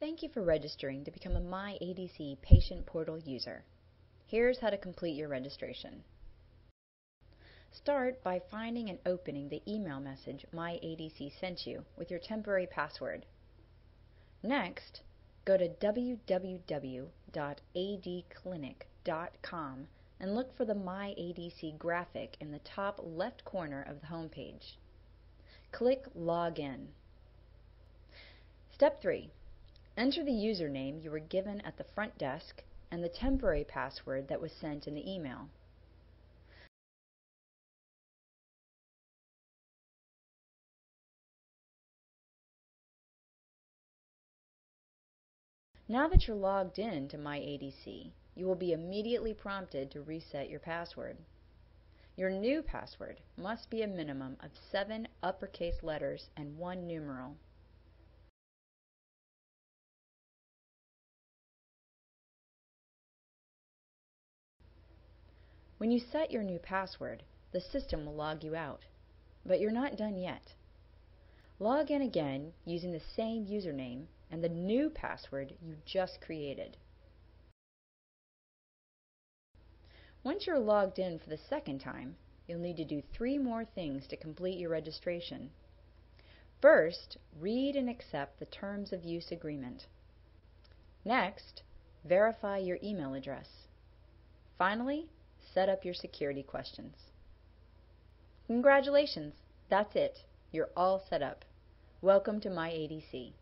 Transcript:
Thank you for registering to become a MyADC Patient Portal user. Here's how to complete your registration. Start by finding and opening the email message MyADC sent you with your temporary password. Next, go to www.adclinic.com and look for the MyADC graphic in the top left corner of the home page. Click Login. Step 3. Enter the username you were given at the front desk and the temporary password that was sent in the email. Now that you're logged in to MyADC, you will be immediately prompted to reset your password. Your new password must be a minimum of seven uppercase letters and one numeral. When you set your new password, the system will log you out. But you're not done yet. Log in again using the same username and the new password you just created. Once you're logged in for the second time, you'll need to do three more things to complete your registration. First, read and accept the Terms of Use Agreement. Next, verify your email address. Finally, set up your security questions. Congratulations! That's it. You're all set up. Welcome to MyADC.